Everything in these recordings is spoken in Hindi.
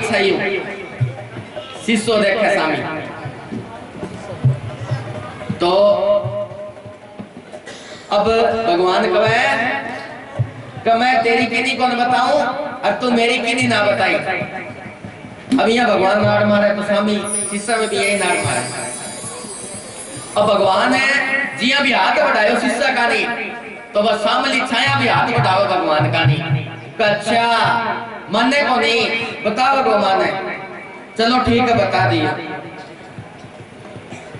परछाई हूँ। शिष्यो देखे सामने। तो अब भगवान कहे कि मैं तेरी किनी कौन बताऊँ? और तू मेरी किनी ना बताई। अब यहाँ भगवान नाड़ मारे तो स्वामी शिष्य में भी यही नाड़ मारे। अब भगवान है, जिया भी हाथ बढ़ायो शिष्य का नहीं तो बस सामली छाया भी हाथ बढ़ाओ भगवान का नहीं। कि अच्छा मानने को नहीं। बताओ भगवान है चलो ठीक है, बता दिया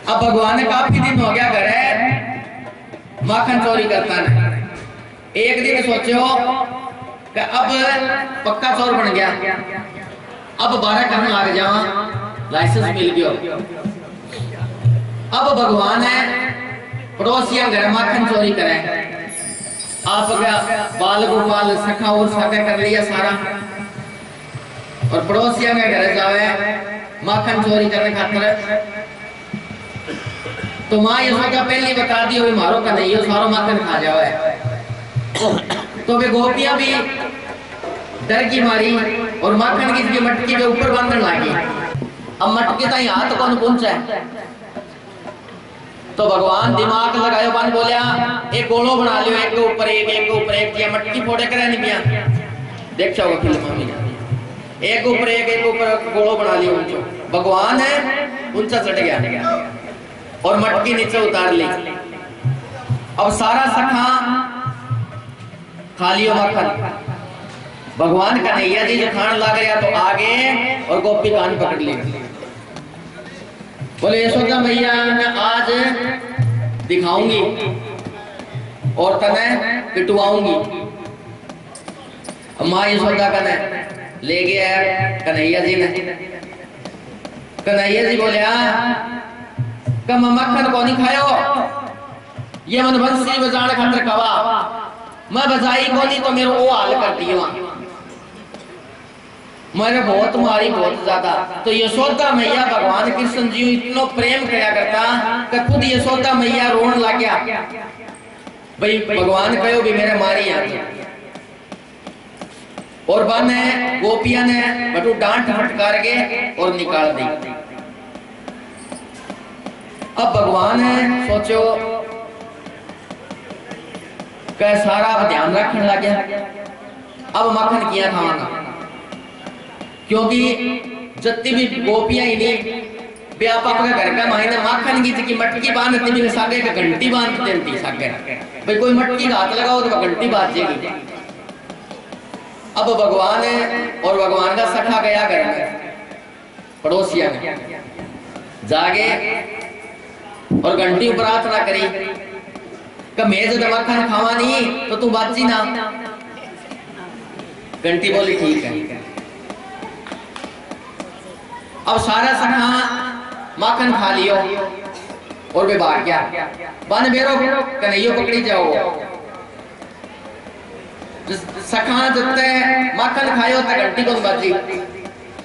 अब भगवान ने काफ़ी दिन हो गया घर है। माखन चोरी करता है एक दिन सोचो कि अब पक्का चोर बन गया। अब बारह करने लग जावा लाइसेंस मिल गया। अब भगवान है, पड़ोसिया घर माखन चोरी करे। आपका बाल गोपाल सखा और सखा कर लिया सारा? और पड़ोसिया के घर जावे माखन चोरी करने खातिर। तो माँ ये सोचा पहले बता दी, अभी मारो का नहीं हो सारो माखन खा जावे तो वे गोपियाँ भी डर की मारी और माखन की इसकी मटकी के ऊपर बांधने लगी। अब मटकी ताई हाथ कौन पहुँचा तो भगवान दिमाग लगायो बन बोलिया, एक गोलो बना लियो, एक के ऊपर एक एक के ऊपर एक दिया मटकी फोड़े करे नहीं पिया। देख जाओ फ़िल्म में एक ऊपर, एक एक ऊपर गोलो बना लिया उनको। भगवान है ऊँचा चढ़ गया। और मटकी नीचे उतार ली। अब सारा सखा खा लियो भगवान कन्हैया जी जो खान लग गया तो आगे और गोपी कान पकड़ ली। बोले, यशोदा मैया, मैं आज दिखाऊँगी और तने पिटवाऊँगी। माँ यशोदा कने ले गया कन्हैया जी ने। कन्हैया जी बोले कम मक्खन को नहीं खायो ये मन बंसी बजाण खातर कवा मैं बजाई को नहीं तो मेरे वो हाल कर दियो मेरे बहुत मारी, बहुत ज़्यादा। तो यशोदा मैया भगवान कृष्ण जी इतना प्रेम किया करता कि खुद यशोदा मैया रोन लग गया। भाई, भगवान कहो भी मेरे मारी आ और बन है, गोपिया ने बटू डांट फटकार के और निकाल दी। अब भगवान है, सोचो, कै सारा ध्यान रखने लग गया। अब मक्खन किया खावांगा क्योंकि जत्ती भी गोपियाँ ही नहीं, व्यापक का घर का मायने माखन की की मटकी बांधती भी सागे का घंटी बाँध देती सागे। भाई कोई मटकी का हाथ लगाओ तो घंटी बाजेगी अब भगवान है और भगवान का सखा गया घर में पड़ोसिया में जागे और घंटी प्रार्थना करी। कि मैं जो मक्खन खावा नहीं तो तू बाजी ना। घंटी बोली, ठीक है। अब सारा सखा माखन खा लियो और वे भाग गया। बन बेरो कन्हैयो पकड़ी जाओ। सखा जते माखन खायो तो घंटी कौन बाजी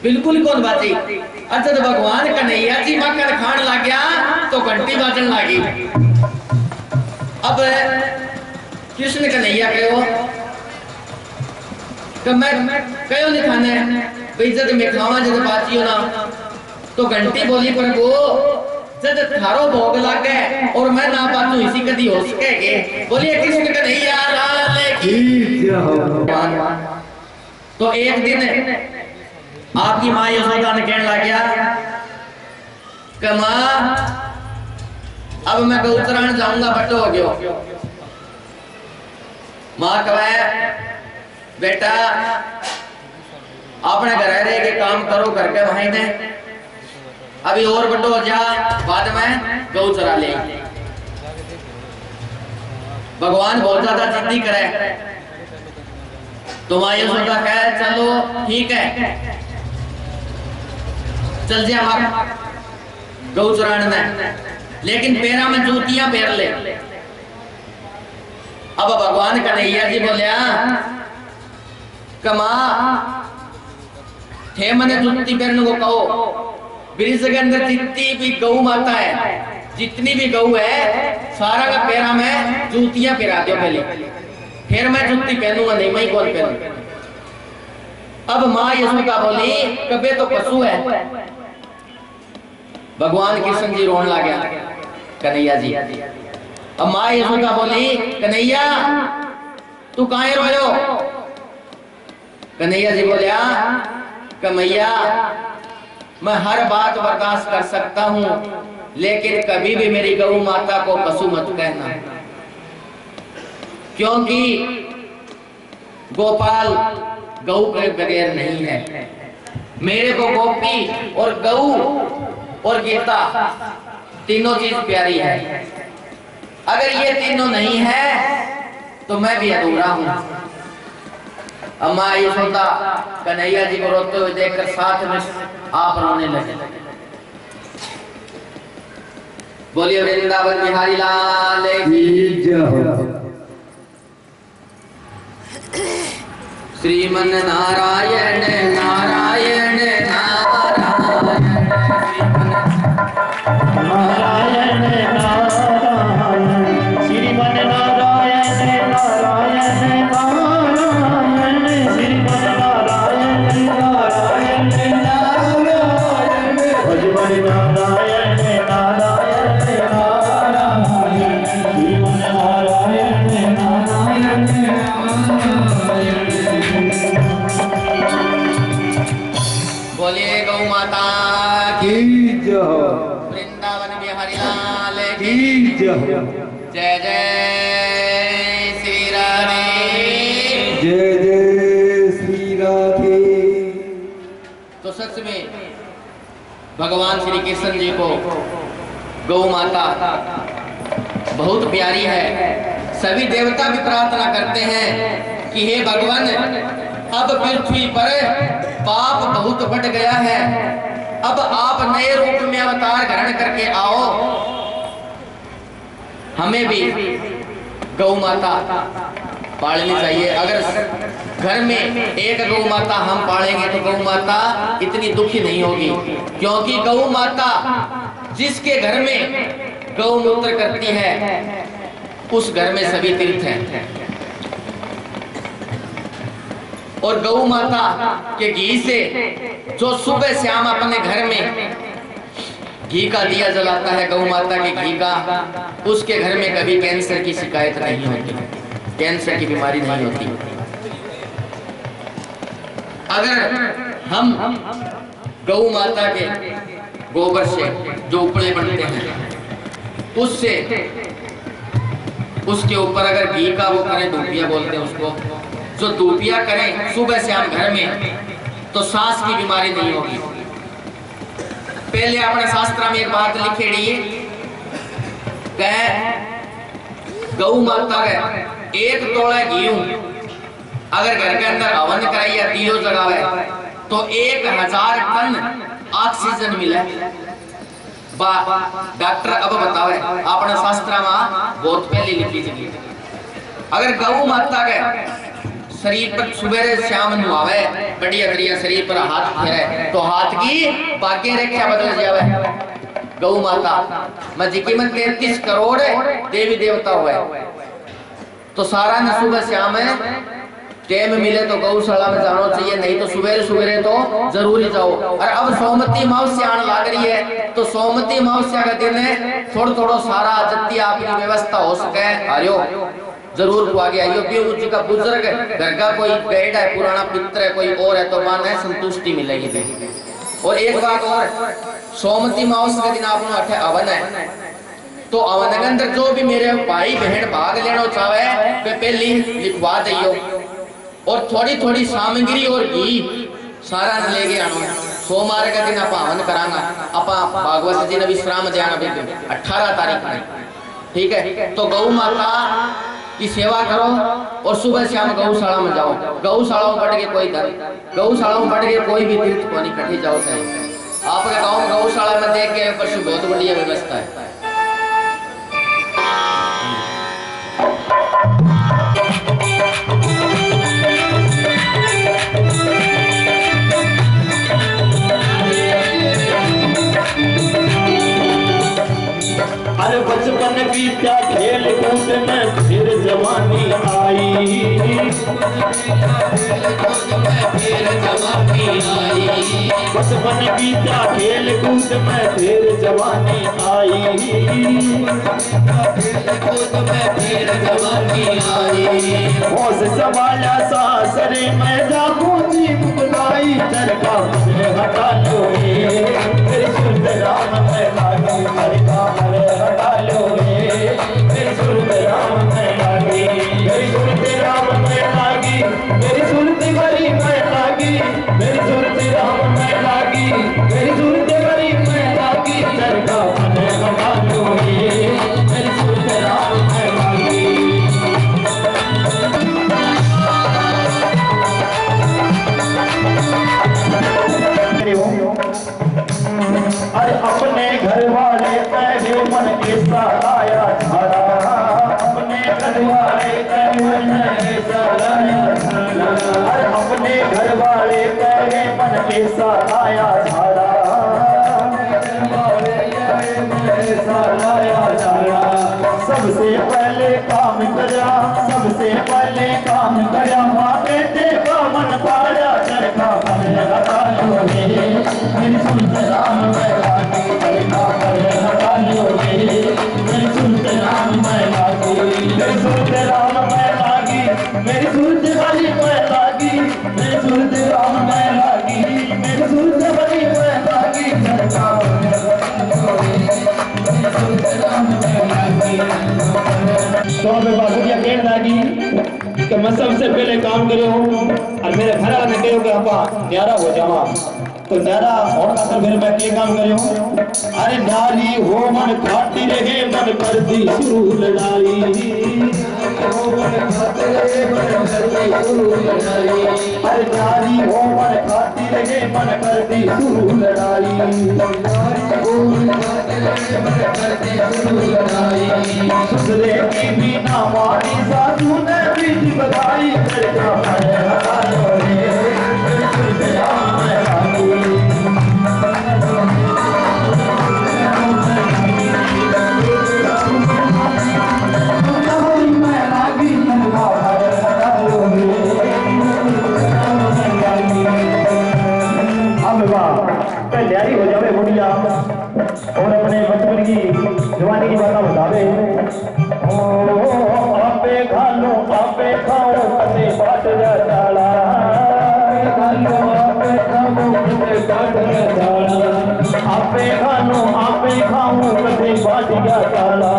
बिल्कुल कौन बाजी अच्छा तो भगवान कन्हैया जी माखन खान लग तो घंटी बाजन लगी अब कृष्ण कन्हैया कहो। तो मैं कहो नहीं खाने। में खावा जब बाचियो ना तो घंटी बोली पर वो जब थारो भोग लग और मैं ना पाचू इसी कदी हो सके के बोलिए, कृष्ण का तो एक दिन आपकी माँ यशोदा ने कहने लग गया माँ, अब मैं गौचरण जाऊँगा बटो हो गयो। माँ कहे, बेटा, अपने घर रह के काम करो करके वहीं ने। अभी और बड़ो हो जा, बाद में गौ चरा ले। भगवान बहुत ज़्यादा जिद्दी करे। तो माँ यशोदा कहे चलो, ठीक है। चल जा हम गौ चराने में। लेकिन पैरा में जूतियाँ पैर ले। अब भगवान कन्हैया जी बोलिया कमा। थे मने जूती पहनने को कहो। ब्रिज के अंदर जितनी भी गौ माता है, जितनी भी गौ है, सारा का पैरा में जूतियाँ पिरा दो पहले। फिर मैं जुत्ती पहनूँगा नहीं, मैं कौन पहनू अब माँ यशोदा बोली कबे तो पशु है। भगवान कृष्ण जी रोन लग गया, कन्हैया जी। अब माँ यशोदा बोली, कन्हैया, तू कहा रोयो कन्हैया जी बोलिया कमैया मैं हर बात बर्दाश्त कर सकता हूँ, लेकिन कभी भी मेरी गौ माता को पशु मत कहना। क्योंकि गोपाल गौ के बगैर नहीं है। मेरे को गोपी और गौ और गीता तीनों चीज़ प्यारी है। अगर ये तीनों नहीं है तो मैं भी अधूरा हूँ। अम्मा यशोदा कन्हैया जी को रोते हुए देखकर साथ में आप रोने लगे। बोलिए, वृंदावन बिहारी लाल श्रीमन नारायण नारायण। भगवान श्री कृष्ण जी को गौ माता बहुत प्यारी है। सभी देवता भी प्रार्थना करते हैं कि हे भगवान, अब पृथ्वी पर पाप बहुत बढ़ गया है। अब आप नए रूप में अवतार ग्रहण करके आओ। हमें भी गौ माता पालनी चाहिए। अगर घर में एक गौ माता हम पालेंगे तो गौ माता इतनी दुखी नहीं होगी। क्योंकि गौ माता जिसके घर में गौमूत्र करती है उस घर में सभी तीर्थ हैं। और गौ माता के घी से जो सुबह शाम अपने घर में घी का दिया जलाता है गौ माता के घी का उसके घर में कभी कैंसर की शिकायत नहीं होती। कैंसर की बीमारी नहीं होती। अगर हम गौ माता के गोबर से जो उपड़े बनते हैं, उससे उसके ऊपर अगर घी का वो करें, धूपिया बोलते हैं उसको, जो धूपिया करें सुबह से हम घर में तो सांस की बीमारी नहीं होगी। पहले अपने शास्त्र में एक बात लिखेड़ी गौ माता का एक तोड़ा घी अगर घर के अंदर हवन कराई या दियो जगावे तो एक हज़ार टन ऑक्सीजन मिले। बा डॉक्टर अब बतावे, अपने शास्त्र में बहुत पहले लिखी चली अगर गौ माता के शरीर पर सुबह शाम नुआवे बढ़िया बढ़िया शरीर पर हाथ फेरे तो हाथ की भाग्य रेखा बदल जावे। गौ माता, मैं मन तैतीस करोड़ देवी देवता हुए तो सारा न सुबह शाम टाइम मिले तो गौशाला में जाना चाहिए, नहीं तो सुबह सुबह तो ज़रूरी जाओ। और अब सोमती अमावस्या आने लग रही है तो सोमती अमावस्या का दिन है थोड़ा थोड़ा सारा जत्ती आपकी व्यवस्था हो सके। आर्यो, ज़रूर को आगे आइयो, क्यों का बुज़ुर्ग घर का कोई गैड है, पुराना पित्र है, कोई और है तो मान है संतुष्टि मिलेगी और एक बात और सोमती अमावस्या के दिन आपने अठे अवन है। तो अवन के अंदर जो भी मेरे भाई बहन भाग लेना चाहे वे पहली लिखवा दियो और थोड़ी थोड़ी सामग्री और घी सारा लेके आनो सोमवार के दिन आप हवन करांगा आप भागवत जी ने विश्राम देना भी अठारह तारीख में। ठीक है? तो गौ माता की सेवा करो और सुबह शाम गौशाला में जाओ। गौशाला में बढ़ के कोई धन गौशाला में बढ़ के कोई भी तीर्थ को नहीं कटी जाओ चाहे आपके गाँव गौशाला में देख के पशु बहुत बढ़िया व्यवस्था है। अरे बचपन की क्या खेल कूद में फिर जवानी आई। बचपन की क्या खेल कूद में फिर जवानी आई। होश संभाला सासरे में जी बुलाई चरका हटा लो तो हमें बाबूजिया कह लगी कि मैं सबसे पहले काम करो और मेरे घर आने कहो कि आपा न्यारा हो जावा तो न्यारा और तो फिर मैं क्या काम करूँ अरे नारी हो मन खाती रहे, मन कर दी शुरू लड़ाई हो मन खाती रहे, मन कर दी शुरू लड़ाई अरे नारी हो मन खाती रहे, मन कर शुरू लड़ाई। ससुरे की बिना मानी सासू ने भी बधाई बुढ़िया और अपने बचपन की जवानी की बात बता दे आपे खानो आपे खाऊं कते बाट जा आपे खाओ कते बाट जा आपे खालो आपे खाओ कते बाट जा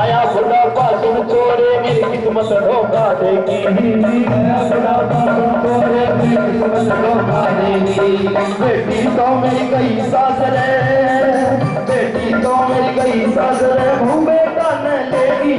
आया बुढ़ापा सुन छोरे मेरी किस्मत धोखा देगी बेटी तो मेरी गई सासरे बेटी तो मेरी गई सासरे मुँह बेटा न लेगी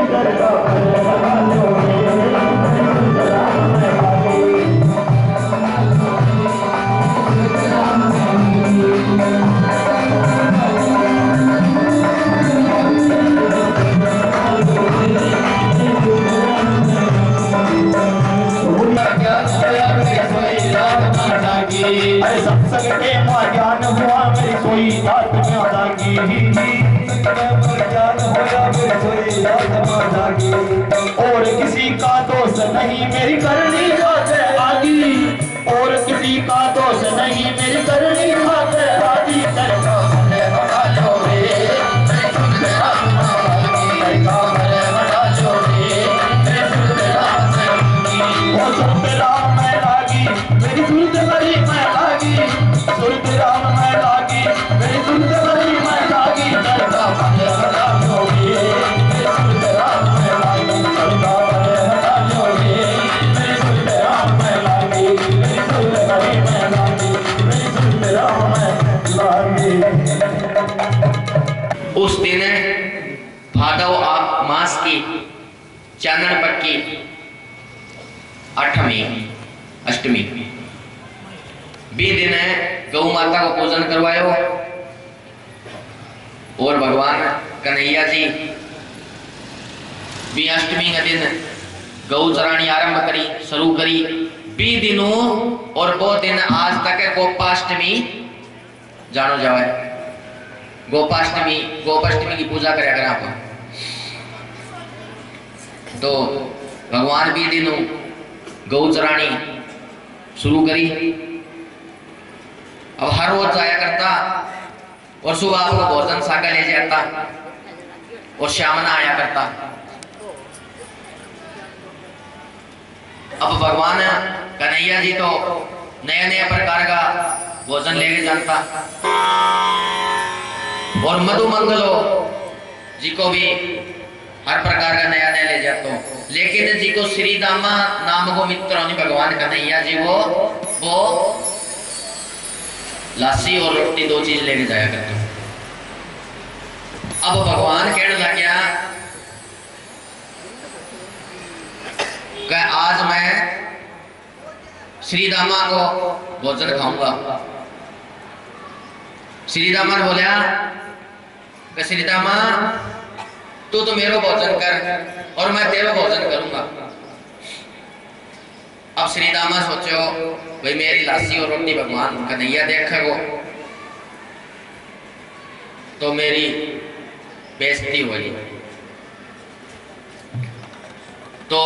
हुआ मेरी सोई रात में जागी और किसी का दोष नहीं, मेरी करनी बात है आदि। और किसी का दोष नहीं, मेरी करनी बात है करना अठमी अष्टमी। बी दिन गौ माता को पूजन करवायो। और भगवान कन्हैया जी, बी अष्टमी का दिन गौ चरानी आरंभ करी, शुरू करी। बी दिनों और वो दिन आज तक है, गोपाष्टमी। जानो जावे गोपाष्टमी गोपाष्टमी की पूजा करे अगर आप। तो भगवान भी दिनों गौ चरानी शुरू करी। अब हर रोज जाया करता और सुबह आपको भोजन साका ले जाता और श्यामना आया करता। अब भगवान कन्हैया जी तो नया नया प्रकार का भोजन लेके जाता। और मधुमंगलो जी को भी हर प्रकार का नया नया ले जाता हूँ। लेकिन जी को श्री दामा नाम को मित्र भगवान कन्हैया जी वो वो लासी और रोटी दो चीज़ लेके जाया करते अब भगवान कहने लग गया कि आज मैं श्री दामा को भोजन खाऊँगा। श्रीदामा ने बोलिया कि श्रीदामा तू तो मेरो भोजन कर, और मैं तेरा भोजन करूँगा। अब श्रीदामा सोचो भाई मेरी लासी और रोटी भगवान कन्हैया देखेगो तो मेरी बेइज्जती होगी तो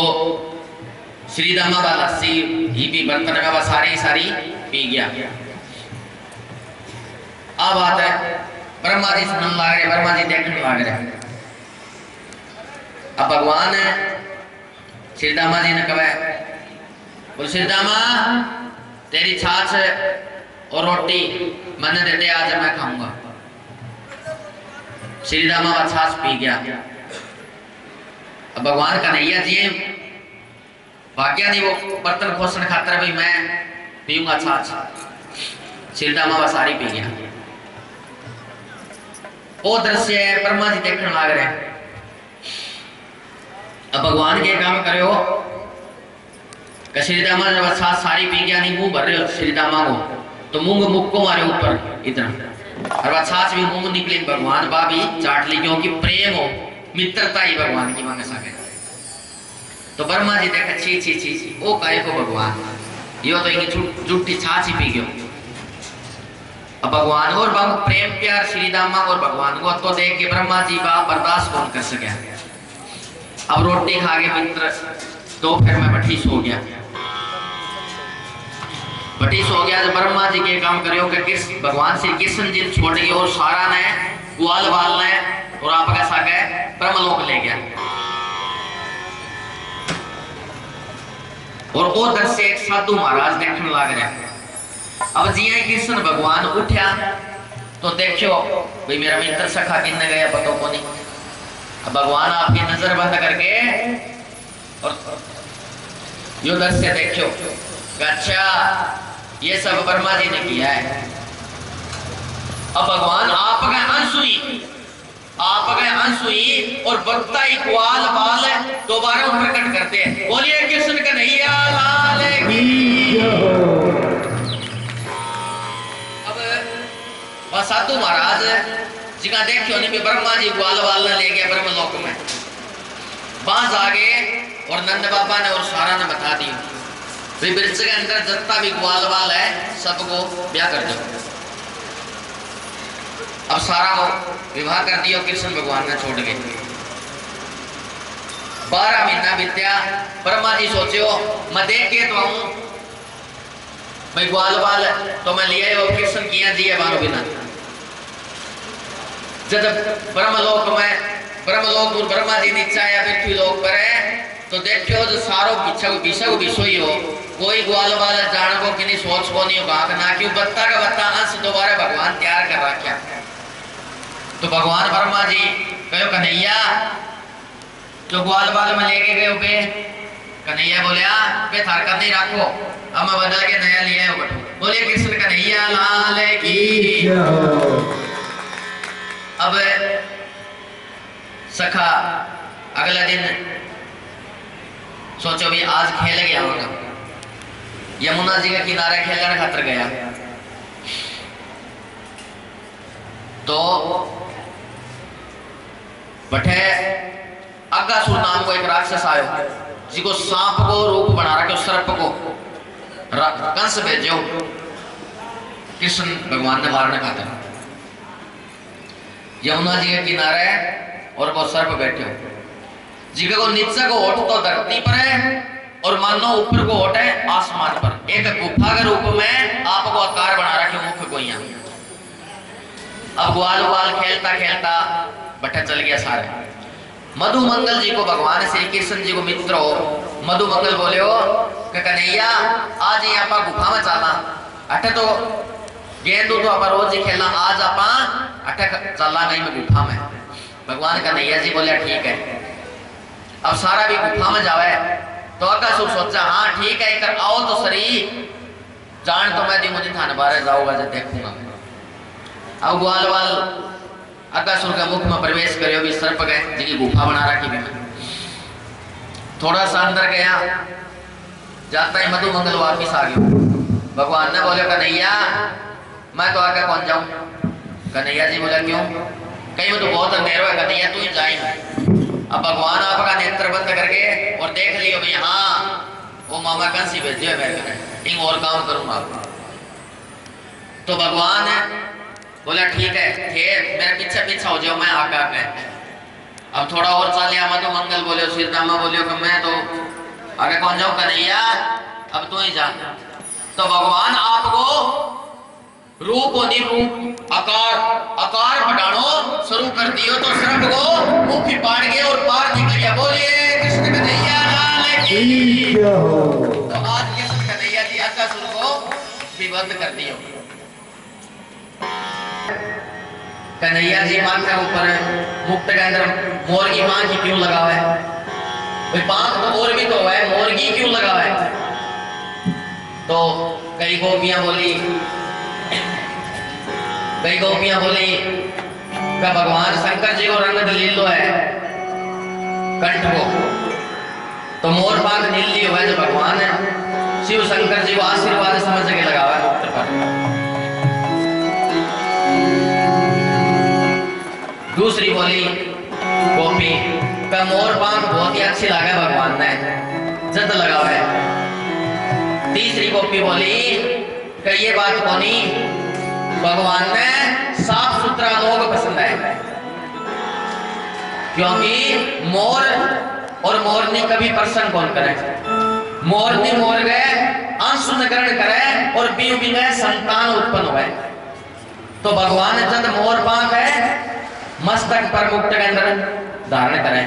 श्रीदामा का लस्सी ही भी बर्तन का सारी सारी पी गया। अब बात है, ब्रह्मा जी सुनने लग रहे ब्रह्मा जी देखने लग रहे अब भगवान श्रीदामा जी ने कहा बोल श्रीदामा तेरी छाछ और रोटी मैंने दे दे, आज मैं खाऊँगा। श्रीदामा का छाछ पी गया। अब भगवान का कन्हैया जी। भाग्या नहीं, वो बर्तन खोसन खातर भी मैं पीऊँगा छाछ। श्रीदामा का सारी पी गया। वो दृश्य ब्रह्मा जी देखने लग रहे अब भगवान के काम करो कि श्रीदामा जब छाछ सारी पी गया नहीं मुँह भर रहे हो श्रीदामा को तो मुँह मुख को मारे ऊपर इतना और छाछ भी मुँह निकले, भगवान बा भी चाट ली क्योंकि प्रेम हो, मित्रता ही भगवान की मांग सके तो ब्रह्मा जी देखा छी छी छी छी ओ काय को भगवान, यो तो इनकी झूठी छाछ ही पी गयो। अब भगवान और बाबू प्रेम, प्यार श्री दामा और भगवान को तो देख के ब्रह्मा जी का बर्दाश्त कौन कर सके? अब रोटी खा के मित्र। तो फिर मैं बठी सो गया। बटी सो गया तो ब्रह्मा जी के काम करियो कि किस भगवान श्री कृष्ण जी छोड़ गए और सारा ने ग्वाल बाल ने और आप कैसा गए ब्रह्मलोक ले गया। और वो दृश्य एक साधु महाराज देखने लग रहा अब जिया कृष्ण भगवान उठा तो देखो भाई मेरा मित्र सखा किन गया पतो को नहीं भगवान आपकी नज़र बंद करके और यो दृश्य देखो अच्छा ये सब वर्मा जी ने किया है। अब भगवान आपका अंश हुई आपका अंश हुई और बक्ता इकवाल बाल दोबारा प्रकट करते हैं। बोलिए, कृष्ण कन्हैया लाल अब साधु महाराज जिका देखियो नहीं ब्रह्मा जी ग्वाल वाल ने ले गया ब्रह्म लोक में। बाँस आ गए और नंद बाबा ने और सारा ने बता दी। वृक्ष के अंदर जितना भी ग्वाल वाल है, सबको ब्याह कर दो। अब सारा को विवाह कर दिया, कृष्ण भगवान ने छोड़ गए बारह महीना बीत्या, ब्रह्मा जी सोचो, मैं देख के तो आऊँ, भाई ग्वाल बाल तो मैं लिया कृष्ण किया दिए बारो बिना जब ब्रह्मलोक में, ब्रह्मलोक और ब्रह्मा जी नीचा या पृथ्वी लोक पर है तो देखो जो सारो बिछक बिछक बिछोई हो कोई ग्वाल बाल जान को कि नहीं, सोच को नहीं होगा ना क्यों, बत्ता का बत्ता, अंश दोबारा भगवान तैयार कर रखा तो भगवान ब्रह्मा जी कहो कन्हैया, जो ग्वाल बाल में लेके गए पे कन्हैया बोलिया पे थार कर नहीं रखो। अब बदल के नया लिया है बोलिए कृष्ण कन्हैया, लाल की अब सखा, अगला दिन सोचो भी आज खेल गया होगा। यमुना जी का किनारे खेलने खातर गया। तो बठे अगासुर नाम को एक राक्षस आयो, जिको सांप को रूप बना रखे सर्प को कंस भेजो। कृष्ण भगवान ने मारने खातर। यमुना जी के किनारे और वो सर्प बैठे हो। जिगे को नीचे को ओट तो धरती पर है और मानो ऊपर को ओट है, आसमान पर। एक गुफा के रूप में आपको आकार बना रखे मुख को यहाँ। अब ग्वाल ग्वाल खेलता खेलता बट्टा चल गया सारे। मधु मंगल जी को भगवान श्री कृष्ण जी को मित्र हो। मधु मंगल बोले हो कन्हैया, आज यहाँ पर गुफा में चला अठे तो गेंद तो आप रोज ही खेलना। आज आप अठे चला नहीं, मैं गुफा में। भगवान कन्हैया जी बोले, ठीक है। अब सारा भी गुफा में जावे। तो अकासुर सोचा हाँ ठीक है कर आओ तो सरी। जान तो मैं दी, मुझे थाने बारे जाऊँगा जब देखूँगा। अब ग्वाल वाल अकासुर का मुख में प्रवेश करियो, भी सर्प गए जिनकी गुफा बना रखी भी मैं। थोड़ा सा अंदर गया, जाता ही मधु मंगल वापिस आ गया भगवान ने बोले, कन्हैया मैं तो आगे कौन जाऊँ। कन्हैया जी, बोला, क्यों? कहीं वो तो बहुत अंधेरा है, कन्हैया, तू ही जाए अब भगवान आपका नेत्र बंद करके और देख लियो भाई हाँ वो मामा कंसी भेजे है मेरे को इन और काम करूँगा तो भगवान है बोला, ठीक है थे मेरे पीछे पीछे हो जाओ, मैं आगे आगे। अब थोड़ा और चल मैं तो मंगल बोले श्रीरामा बोलियो कि मैं तो आगे कौन जाऊँ, कन्हैया, अब तू ही जा। तो भगवान आपको रूप और निरूप आकार आकार हटानो शुरू कर दियो तो श्रम को। मुख ही पाड़ गए और पार निकल गया बोलिए कृष्ण कन्हैया लाल की। तो आज कृष्ण कन्हैया जी अकासुर को विबद्ध कर दियो। कन्हैया जी मांग के ऊपर मुक्त के अंदर मोर की माँ की क्यों लगा है भाई पाँच तो और भी तो है मोर की क्यों लगा है तो कई गोपियाँ बोली कई गोपियाँ बोली का भगवान शंकर जी को रंग दलीलो है? कंठ को। तो मोर पाक नीली हुआ जो भगवान है। शिव शंकर जी को आशीर्वाद समझ के लगा हुआ है दूसरी बोली, गोपी का मोर पाक बहुत ही अच्छी लगा भगवान ने? जद लगा है तीसरी गोपी बोली कि ये बात कोनी भगवान ने साफ़ सुथरा लोग पसंद है क्योंकि मोर और मोरनी कभी प्रसन्न कौन करे? मोरनी मोर गए अंश ग्रहण करे और बीव गए संतान उत्पन्न हुए। तो भगवान जब मोर पाक है, मस्तक पर मुक्त के अंदर धारण करे।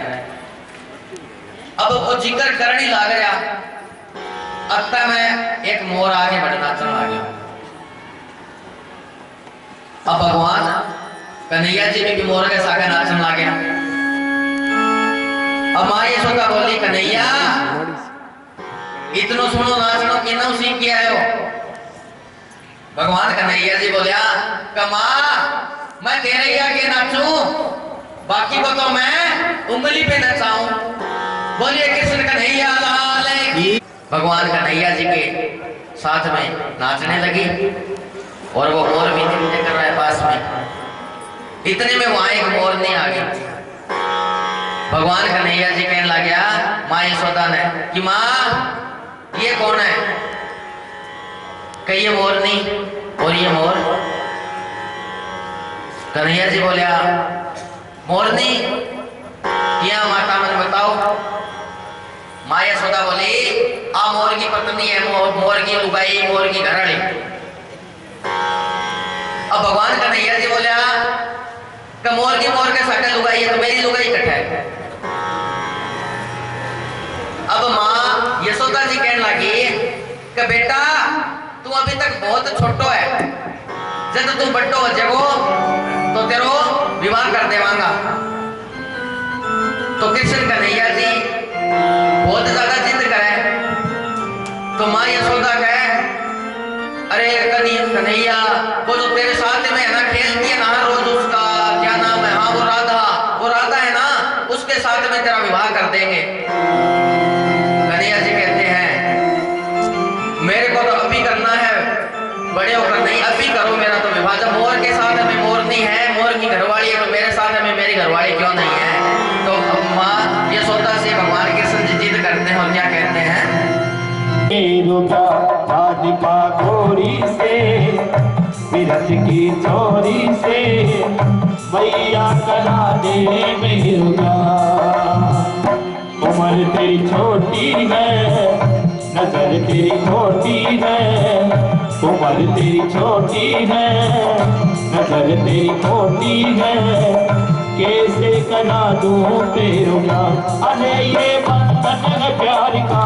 अब वो ज़िक्र करनी ला गया। अतः मैं एक मोर आगे बढ़ना चला गया अब भगवान, कन्हैया जी भी मोर के सागे नाचन ला गया अब माँ यशोदा बोली, कन्हैया, इतनो सुनो नाचनो किनो सीख के आयो भगवान कन्हैया जी बोलिया कमा मैं तेरे ही आगे नाचूं, बाकी तो मैं उंगली पे नचाऊं। बोलिए, कृष्ण कन्हैया, लाल भगवान कन्हैया जी के साथ में नाचने लगी। और वो मोर भी नृत्य कर रहा है पास में। इतने में वहाँ एक मोर नहीं आ गई भगवान कन्हैया जी कहने लग गया माँ यशोदा ने। कि माँ ये कौन है? कहिए मोर नहीं और ये मोर। कन्हैया जी बोलिया मोर नहीं क्या माता मन बताओ। माया सोदा बोली आ मोर की पत्नी है मोर, मोर की लुगाई मोर की घरड़ी। अब भगवान कन्हैया जी बोलिया कि मोर की मोर के साथ लुगाई है तो मेरी लुगाई कट है। अब माँ यशोदा जी कहने लगी कि बेटा, तू अभी तक बहुत छोटो है। जब तू बड्डो हो जगो तो तेरो विवाह कर देवांगा। तो कृष्ण कन्हैया जी बहुत ज़्यादा जिद करे। तो माँ यशोदा कहे अरे कन्हैया कन्हैया वो जो तेरे साथ में है ना खेलती है ना रोज उसका, क्या नाम है? हाँ वो राधा वो राधा है ना, उसके साथ में तेरा विवाह कर देंगे। कन्हैया जी कहते हैं, मेरे को तो अभी करना है, बड़े होकर नहीं, अभी करो मेरा तो विवाह। जब मोर के साथ में मोर नहीं है, मोर की घरवाली है तो मेरे साथ में मेरी घरवाली क्यों नहीं है? तो माँ यशोदा से भगवान कृष्ण जी जिद करते हैं और क्या कहते हैं? रुका राधिका गोरी से विरत की चोरी से, मैया करा दे मेरुका उम्र तेरी छोटी है, नज़र तेरी छोटी है, उम्र तेरी छोटी है, नज़र तेरी छोटी है, कैसे करा दूँ तेरो अरे ये बंधन प्यार का।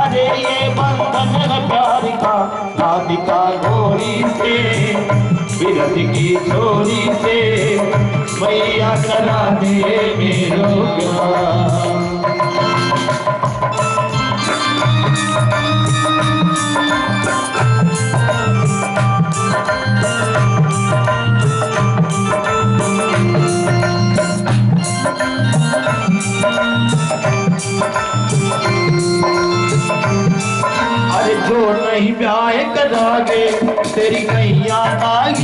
अरे ये बंधन प्यार का। राधिका गोरी से, विरत की छोरी से, मैया करा दे मेरो प्यार करागे तेरी कैया नाग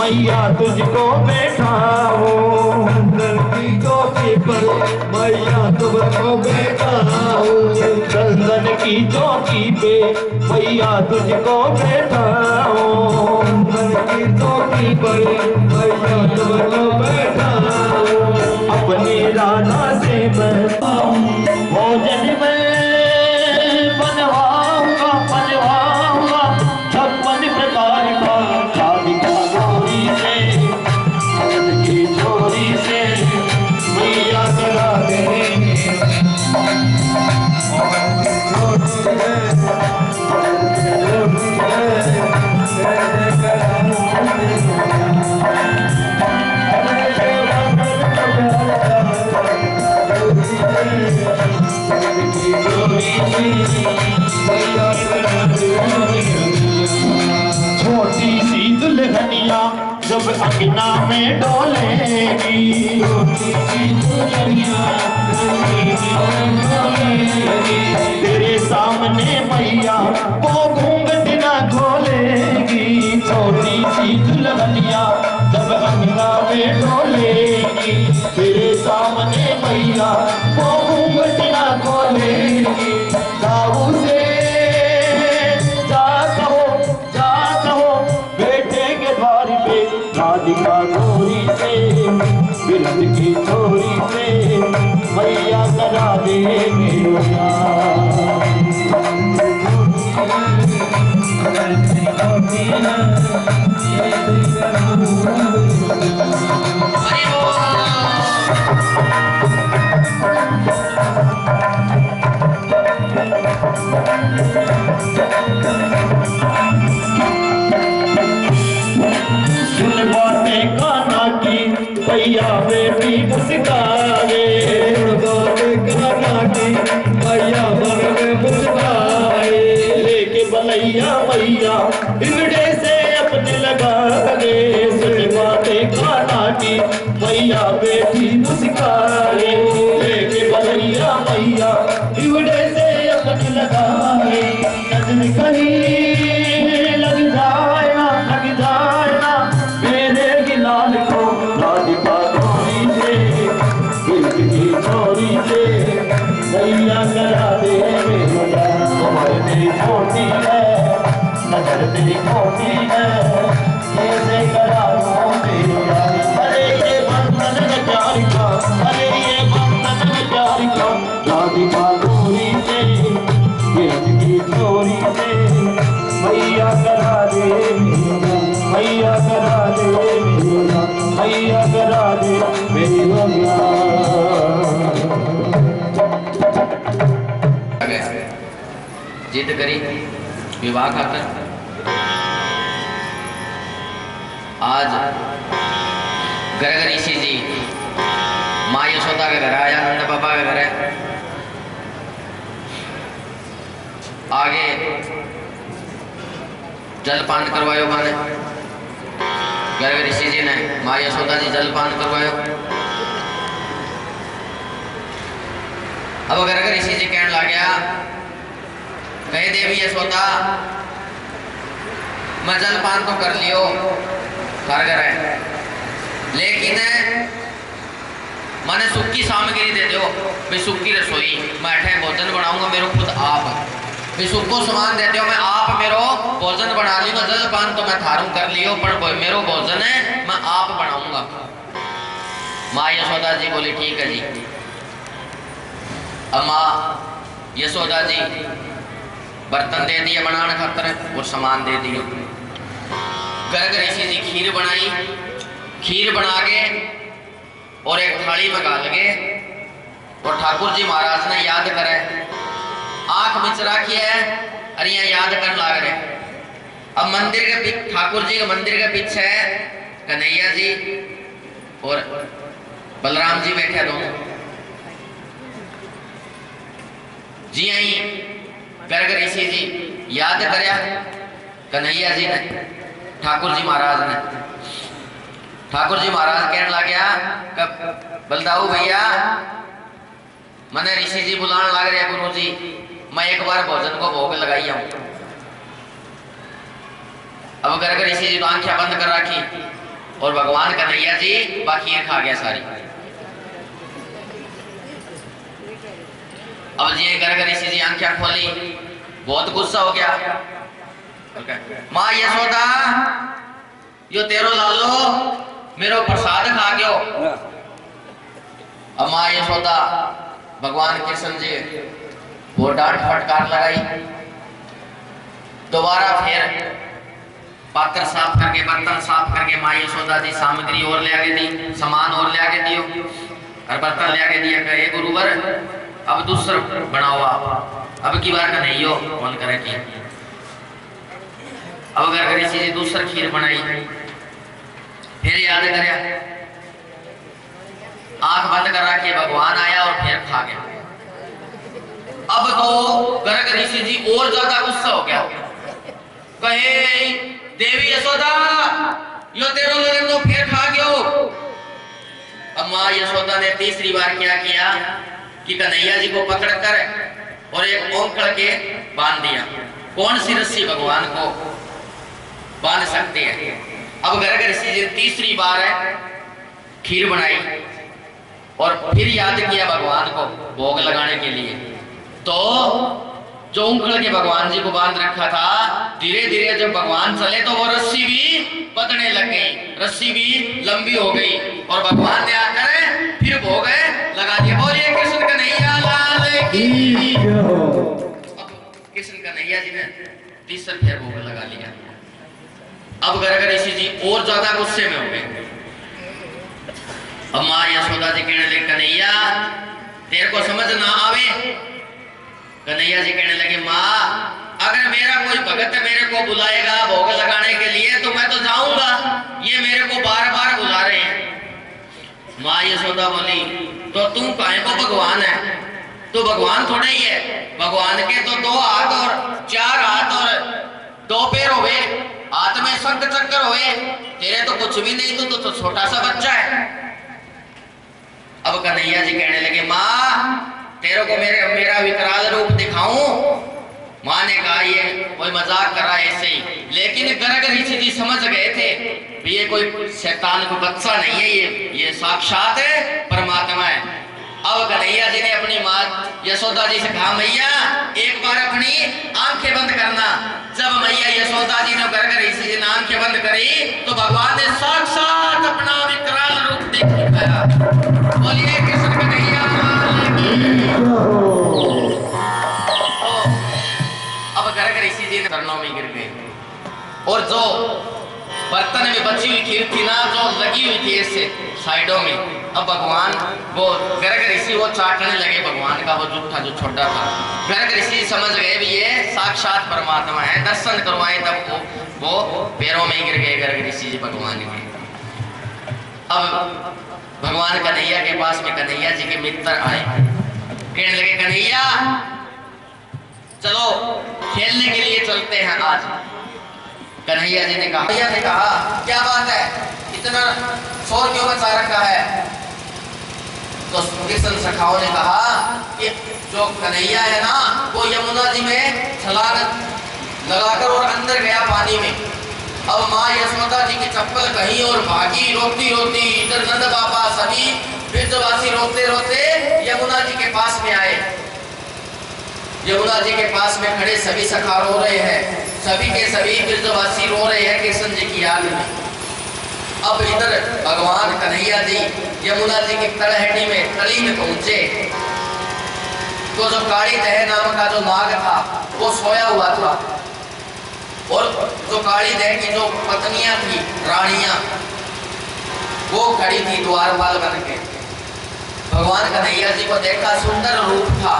मैया तुझको बैठाओ। चंदन की टोपी पर मैया तुझको बैठाओ। चंदन की चौकी पे मैया तुझको बैठाओ। की चौकी पर मैया तुझको बैठाओ। अपने राधा से मैं अंगना में डोलेगी। तेरे सामने मैया वो घूंग न खोलेगी छोटी सी दुल्हनिया जब अंगना में डोलेगी। तेरे सामने बिरद की चोरी से मैया करा दे भैया इंगड़े से अपने लगा दे सुन बातें काना की, भैया बेटी मुस्कारे लेके बलैया मैया इंगड़े से अपने लगाए नज़र कहीं लग लग मेरे को की है। जिद करी विवाह खातर। आज घर ऋषि जी माँ यशोदा के घर आया नंद बाबा के घर है। आगे जलपान करवायो माने। घर ऋषि जी ने माँ यशोदा जी जलपान करवायो। अब घर ऋषि जी कहने लग गया, कहे देवी यशोदा, मैं जलपान तो कर लियो घर है। लेकिन माने सुखी सामग्री दे दो। भाई सुखी रसोई, मैं अठे भोजन बनाऊँगा, मेरे खुद आप। भाई सुखो सामान दे दो मैं आप मेरो भोजन बना लूँगा जजबान तो मैं थारू कर लियो, पर मेरो भोजन है, मैं आप बनाऊँगा। माँ यशोदा जी बोली, ठीक है जी। अम्मा यशोदा जी, बर्तन दे दिए बनाने खातर, और सामान दे दिए। गर्ग ऋषि जी खीर बनाई। खीर बना के और एक थाली में गाल के और ठाकुर जी महाराज ने याद करे। आँख मिच राखी है, अरे यहाँ याद कर लाग रहे। अब मंदिर के ठाकुर जी के मंदिर के पीछे है कन्हैया जी और बलराम जी बैठे दोनों। जी आई गर्ग ऋषि जी याद करया। कन्हैया जी ने ठाकुर जी महाराज ने। ठाकुर जी महाराज कहने लग गया बलदाऊ भैया, मने ऋषि जी बुलाने लग रहे गुरु जी मैं एक बार भोजन को भोग लगाई हूँ अब गर्ग ऋषि जी तो आँखें बंद कर रखी और भगवान कन्हैया जी बाखीर खा गया सारी। अब जी गर्ग ऋषि जी आँखें खोली, बहुत गुस्सा हो गया। माँ यशोदा यो तेरो लालो मेरो प्रसाद खा गयो अब माँ यशोदा भगवान कृष्ण जी वो डांट फटकार लगाई। दोबारा फिर पात्र साफ़ करके बर्तन साफ़ करके माँ यशोदा जी सामग्री और ले आगे दी सामान और ले आगे दियो। और बर्तन ले आगे दिया कहे गुरुवर अब दूसरा बनाओ आप। अब की बार का नहीं हो कौन करे की? अब अगर करी चीज़ दूसरा खीर बनाई। फिर याद करया आँख बंद कर रखी भगवान आया और फिर खा गया। अब तो गर्ग ऋषि जी और ज़्यादा गुस्सा हो गया। कहे, देवी यशोदा, यो तेरो लगन तो फिर खा गयो। अब माँ यशोदा ने तीसरी बार क्या किया कि कन्हैया जी को पकड़ कर और एक ओंकड़ के बाँध दिया। कौन सी रस्सी भगवान को? बाँध सकते हैं। अब गर्ग ऋषि जी तीसरी बार है, खीर बनाई और फिर याद किया भगवान को भोग लगाने के लिए। तो जो उंगल के भगवान जी को बाँध रखा था धीरे धीरे जब भगवान चले तो वो रस्सी भी पकड़ने लग गई, रस्सी भी लंबी हो गई और भगवान ने आकर फिर भोग लगा दिया। बोलिए, कृष्ण कन्हैया, लाल की कृष्ण कन्हैया जी ने तीसरा फिर भोग लगा लिया। अब गर्ग ऋषि जी और ज़्यादा गुस्से में हो गए अब माँ यशोदा जी कहने लगे, कन्हैया, तेरे को समझ ना आवे? कन्हैया जी कहने लगे, माँ, अगर मेरा कोई भगत मेरे को बुलाएगा भोग लगाने के लिए तो मैं तो जाऊँगा। ये मेरे को बार बार बुला रहे हैं। माँ यशोदा बोली तो तुम कहे को भगवान है? तो भगवान थोड़ा ही है। भगवान के तो दो हाथ और चार हाथ और दो पैर हो हाथ में शंख चक्कर हुए तेरे तो कुछ भी नहीं तू तो, तो छोटा सा बच्चा है। अब कन्हैया जी कहने लगे माँ तेरे को मेरे मेरा विकराल रूप दिखाऊँ? माँ ने कहा ये कोई मज़ाक कर है ऐसे ही। लेकिन गर्ग ऋषि जी समझ गए थे ये कोई शैतान को बच्चा नहीं है ये ये साक्षात परमात्मा है। अब कन्हैया जी ने अपनी माँ यशोदा जी से कहा मैया एक बार अपनी आँखें बंद करना जब मैया यशोदा जी ने गर्ग ऋषि जी ने आँखें बंद करी तो भगवान ने साक्षात अपना विकराल रूप देख दिखाया बोलिए, कृष्ण कन्हैया अब गर्ग ऋषि जी ने चरणों में गिर गए, और जो बर्तन में बची हुई खीर थी ना, जो लगी हुई थी ऐसे साइडों में अब भगवान, वो गर्ग ऋषि वो चाटने लगे भगवान का, वो जूठा जो छोटा था। गर्ग ऋषि समझ गए भी ये साक्षात परमात्मा है। दर्शन करवाए तब वो वो पैरों में गिर गए गर्ग ऋषि जी भगवान के। अब भगवान कन्हैया के पास में कन्हैया जी के मित्र आए। कहने लगे, कन्हैया, चलो, खेलने के लिए चलते हैं आज। कन्हैया जी ने कहा, भैया ने कहा, क्या बात है? इतना शोर क्यों मचा रखा है? तो कृष्ण सखाओं ने कहा कि जो कन्हैया है ना, वो यमुना जी में छलांग लगाकर और अंदर गया पानी में। अब माँ यशोदा जी की चप्पल कहीं और भागी, रोती रोती इधर नंद बाबा सभी ब्रजवासी रोते रोते यमुना जी के पास में आए। यमुना जी के पास में खड़े सभी सखा रो रहे हैं। सभी के सभी ब्रजवासी रो रहे हैं कृष्ण जी की याद में। अब इधर भगवान कन्हैया जी यमुना जी की तलहटी में तली में पहुँचे। तो जो काली दह नाम का जो नाग था, वो सोया हुआ था। और जो काली दह की जो पत्नियाँ थी, रानियाँ, वो खड़ी थी द्वार द्वारपाल बन के भगवान कन्हैया जी को देखा, सुंदर रूप था।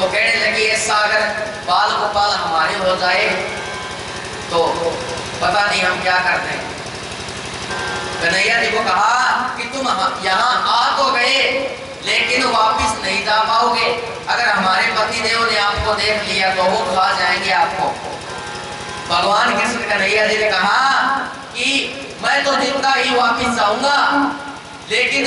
तो कहने लगी, ये सागर बाल गोपाल हमारे हो जाए तो पता नहीं हम क्या करते हैं। कन्हैया जी को कहा कि तुम यहाँ आ तो गए, लेकिन वापस नहीं जा पाओगे। अगर हमारे पति देव ने आपको देख लिया तो वो खा जाएँगे आपको। भगवान कृष्ण कन्हैया जी ने कहा कि मैं तो ज़िंदा ही वापस जाऊँगा, लेकिन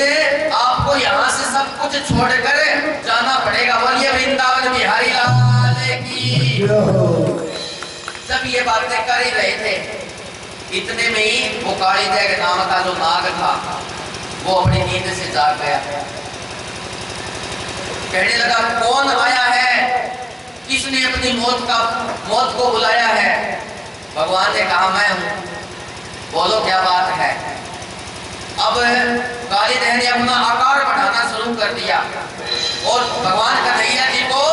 आपको यहाँ से सब कुछ छोड़कर जाना पड़ेगा। बोलिए, वृंदावन बिहारी, लाल की। जब ये बातें कर ही रहे थे इतने में ही वो काली जैग नाम का जो नाग था, वो अपनी नींद से जाग गया। कहने लगा, कौन आया है? किसने अपनी मौत का, मौत को बुलाया है? भगवान ने कहा, मैं हूँ। बोलो, क्या बात है? अब काली देह ने अपना आकार बढ़ाना शुरू कर दिया और भगवान कन्हैया जी को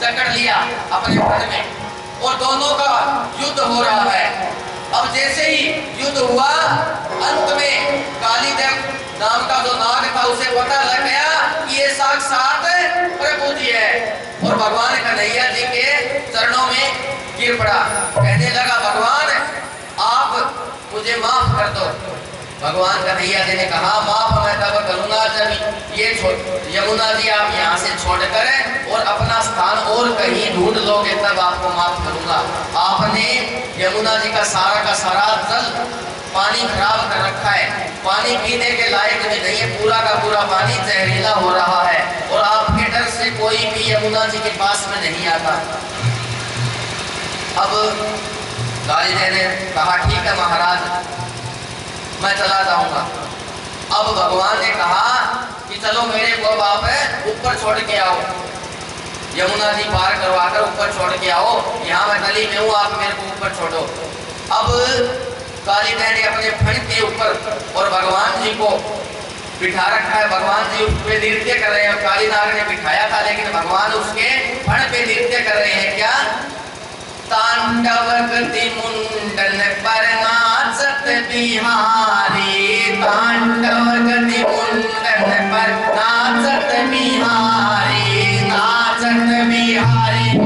जकड़ लिया अपने फन में और दोनों का युद्ध हो रहा है। अब जैसे ही युद्ध हुआ, अंत में कालीदेव नाम का जो नाग था, उसे पता लग गया कि ये साक्षात प्रभु जी है। और भगवान कन्हैया जी के चरणों में गिर पड़ा। कहने लगा, भगवान, आप मुझे माफ़ कर दो। भगवान कन्हैया जी ने कहा, माफ़ मैं तब करूँगा जब ये यमुना जी आप यहाँ से छोड़कर और अपना स्थान और कहीं ढूंढ लोगे, तब आपको माफ़ करूँगा। आपने यमुना जी का सारा का सारा जल पानी खराब कर रखा है। पानी पीने के लायक भी नहीं है, पूरा का पूरा पानी जहरीला हो रहा है और आपके डर से कोई भी यमुना जी के पास में नहीं आता। अब गाली ने कहा, ठीक है महाराज मैं चला जाऊँगा। अब भगवान ने कहा कि चलो मेरे को आप ऊपर छोड़ के आओ। यमुना जी पार करवा कर ऊपर छोड़ के आओ। यहाँ मैं गली में हूँ, आप मेरे को ऊपर छोड़ो। अब काली ने अपने फण के ऊपर और भगवान जी को बिठा रखा है। भगवान जी उस पे नृत्य कर रहे हैं काली नाग ने बिठाया था, लेकिन भगवान उसके फण पे नृत्य कर रहे हैं। क्या? तांडव गति मुंडन पर नाचत बिहारी तांडव गति मुंडन पर नाचत बिहारी नाचत बिहारी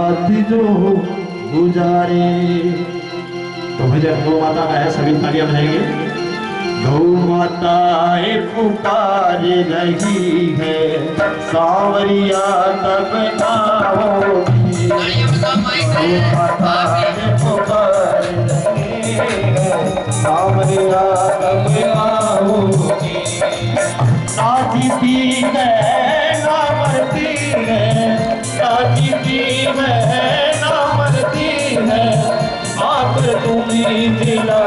रात जो गुजारे। तो भजन गौ माता का है, सभी तालियाँ बजाएँगे गौ माताए पुकार रही है, सावरिया तब ना होगी पुकार रही है, सावरिया तब ना होगी साथी पी गए आप तुम्हें दिला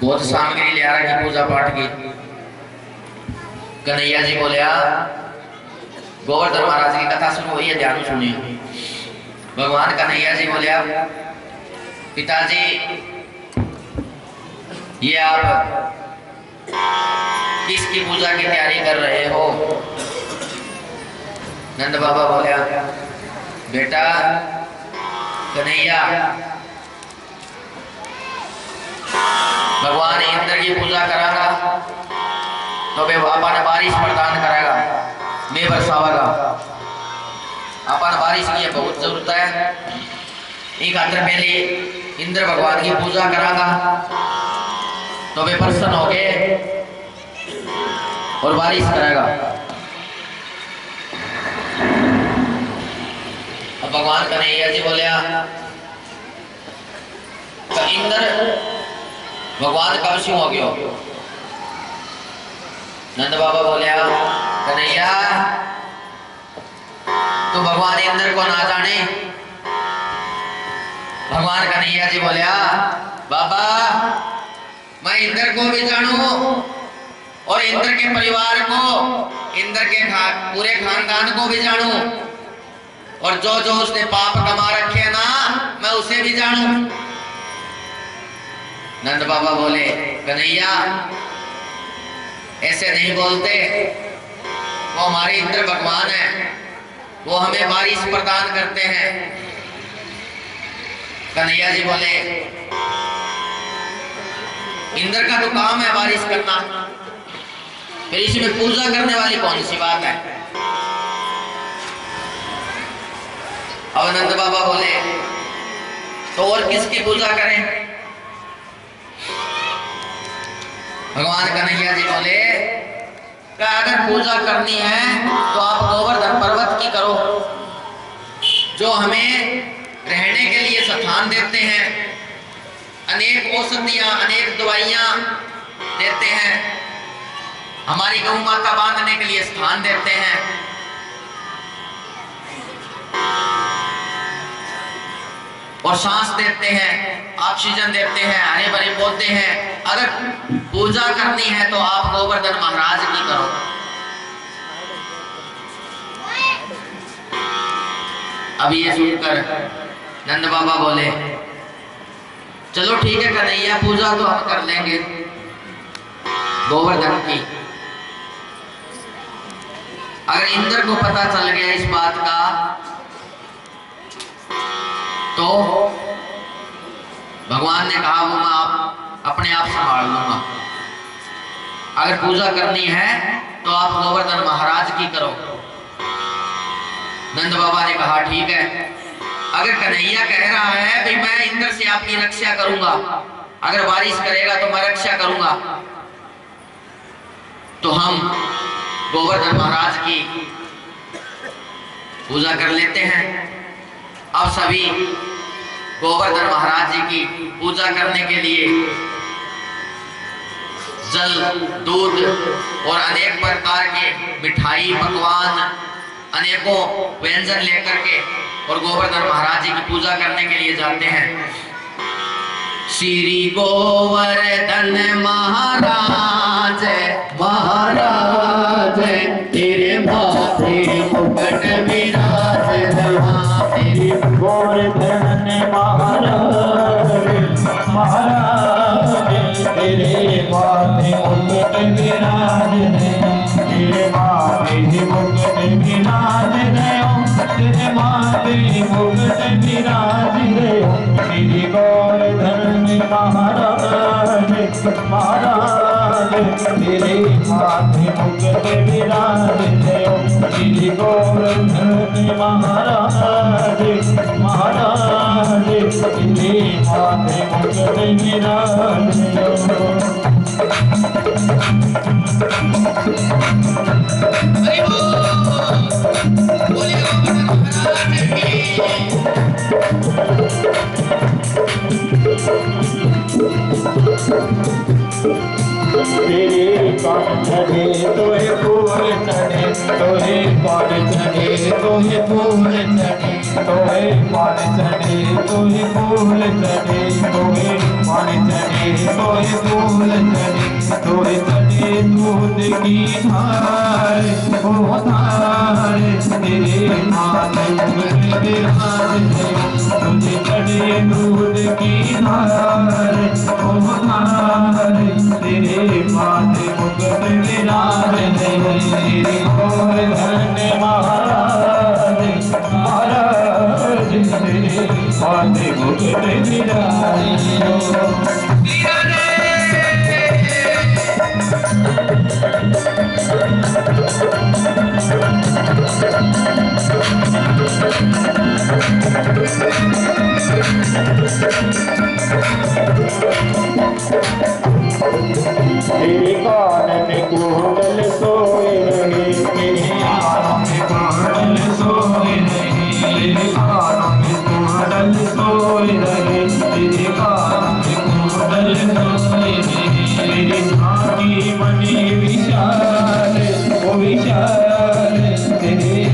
बहुत सामग्री ले आ रहा पूजा पाठ की। कन्हैया जी बोलिया गोवर्धन महाराज की कथा हुई है, ध्यान में सुनिए। भगवान कन्हैया जी बोलिया पिताजी, ये आप किसकी पूजा की तैयारी कर रहे हो? नंद बाबा बोलिया बेटा, कन्हैया भगवान इंद्र की पूजा करागा तो वे अपन बारिश प्रदान करेगा, मैं बरसावेगा। अपन बारिश की बहुत ज़रूरत है। एक खातर पहले इंद्र भगवान की पूजा करागा तो वे प्रसन्न हो गए और बारिश करेगा। अब भगवान कन्हैया जी बोलिया तो इंद्र भगवान कब से हो गयो। नंद बाबा बोलिया कन्हैया तो भगवान इंद्र को ना जाने। भगवान कन्हैया जी बोलिया बाबा मैं इंद्र को भी जानू और इंद्र के परिवार को इंद्र के खा, पूरे खानदान को भी जानू। और जो जो उसने पाप कमा रखे ना मैं उसे भी जानू। नंद बाबा बोले, कन्हैया, ऐसे नहीं बोलते। वो हमारे इंद्र भगवान है। वो हमें बारिश प्रदान करते हैं। कन्हैया जी बोले, इंद्र का तो काम है बारिश करना। फिर इसमें पूजा करने वाली कौन सी बात है? अब नंद बाबा बोले तो और किसकी पूजा करें? भगवान कन्हैया जी बोले, कि अगर पूजा करनी है तो आप गोवर्धन पर्वत की करो, जो हमें रहने के लिए स्थान देते हैं। अनेक औषधियाँ, अनेक दवाइयाँ देते हैं। हमारी गौ माता बांधने के लिए स्थान देते हैं। और सांस देते हैं, ऑक्सीजन देते हैं हरे भरे बोलते हैं। अगर पूजा करनी है तो आप गोवर्धन महाराज की करो। अब ये सुनकर नंद बाबा बोले, चलो ठीक है कन्हैया, पूजा तो हम कर लेंगे। गोवर्धन की, अगर इंद्र को पता चल गया इस बात का तो भगवान ने कहा वो मैं आप अपने आप संभाल लूँगा अगर पूजा करनी है तो आप गोवर्धन महाराज की करो। नंद बाबा ने कहा, ठीक है। अगर कन्हैया कह रहा है, भाई, मैं इंद्र से आपकी रक्षा करूँगा। अगर बारिश करेगा तो मैं रक्षा करूँगा। तो हम गोवर्धन महाराज की पूजा कर लेते हैं। अब सभी गोवर्धन महाराज जी की पूजा करने के लिए जल, दूध और अनेक प्रकार के मिठाई, पकवान, अनेकों व्यंजन लेकर के और गोवर्धन महाराज जी की पूजा करने के लिए जाते हैं। श्री गोवर्धन महाराज महाराज, तेरे माथे मुकुट विराज तेरे। गोवर्धन तेरे माथे मुकुट विराज श्री गोवर्धन महाराज महाराज तेरे माथे मुकुट तेरे कान चढ़े तोहे फूल चढ़े तोहे पान चढ़े तोहे फूल चढ़े तोहे पान चढ़े तोहे फूल चढ़े तोहे पान चढ़े तोहे फूल चढ़े तोहे चढ़े दूध की धार। ओ धार, तेरे माथे मुकुट विराज तुझे चढ़े दूध की धार। ओ धार, तेरे माथे मुकुट विराज तेरे गोवर्धन महाराज महाराज तेरे माथे मुकुट विराज तेरे कान सोए रहे कान सोए रहे तेरे कान सोए रहे तेरे कान सोए रहे तेरी मणि विशाल ओ विशाल।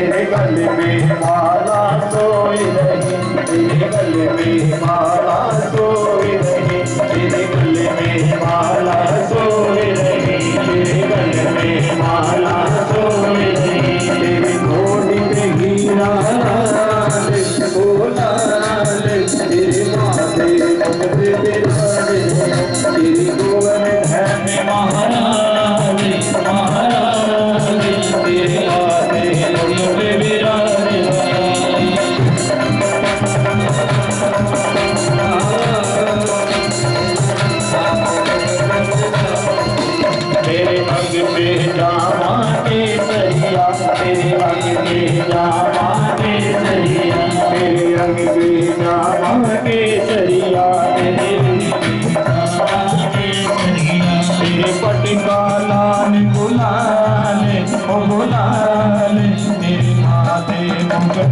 तेरे गले में माला सोई रही तेरे गले में माला सोई रही तेरे गले में माला सोई रही तेरे गले में माला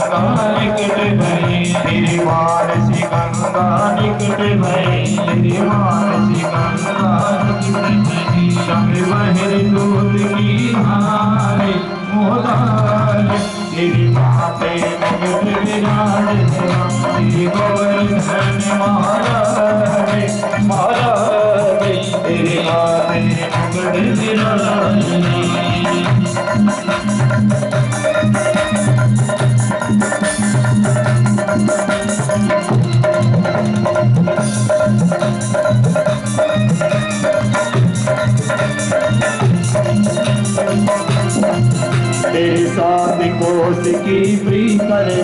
गंगा निकट भई गिरिवार से गंगा निकट भई गिरिवार से गंगा निकट भई संग बहर दूध की धारे मोदार तेरी माते निकट विराज तेरी गोबर धन मारा रे मारा रे तेरी माते निकट विराज है साथ कोस की प्रीत तेरे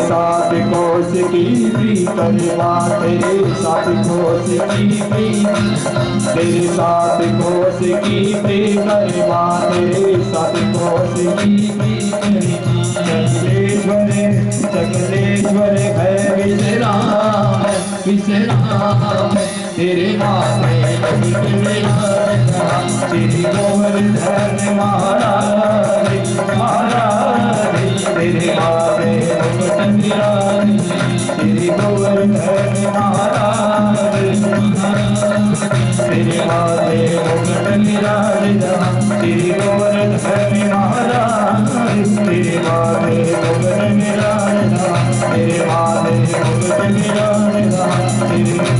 साथ कोस की प्रीत तेरे साथ कोस की प्रीत तेरे साथ कोस की प्रीत तेरे साथ कोस की प्रीत चकलेश्वर चकलेश्वर है विश्राम विश्राम तेरे मेरा तेरी गोवर्धन महाराज महाराज तेरे विराज तेरी गोवर्धन महाराज महाराज तेरे विराज तेरी गोवर्धन महाराज तेरे मुकुट विराज तेरे मुकुट विराज तेरे